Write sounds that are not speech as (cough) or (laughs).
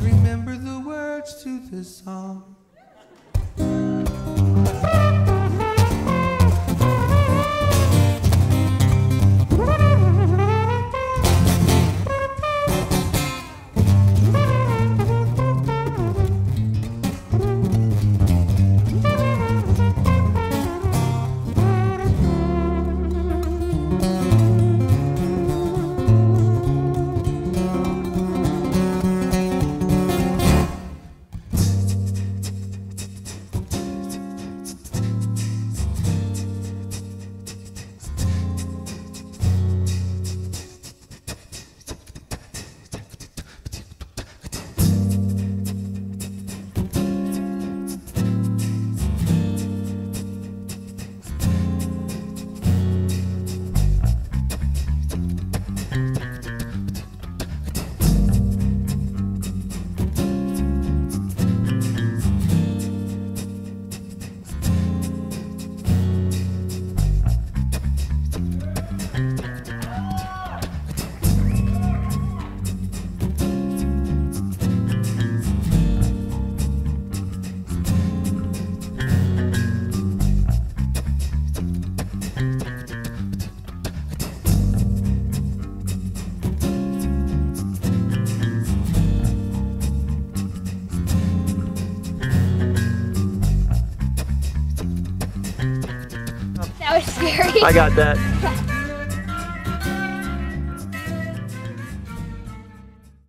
remember the words to the song. Was scary. I got that. (laughs)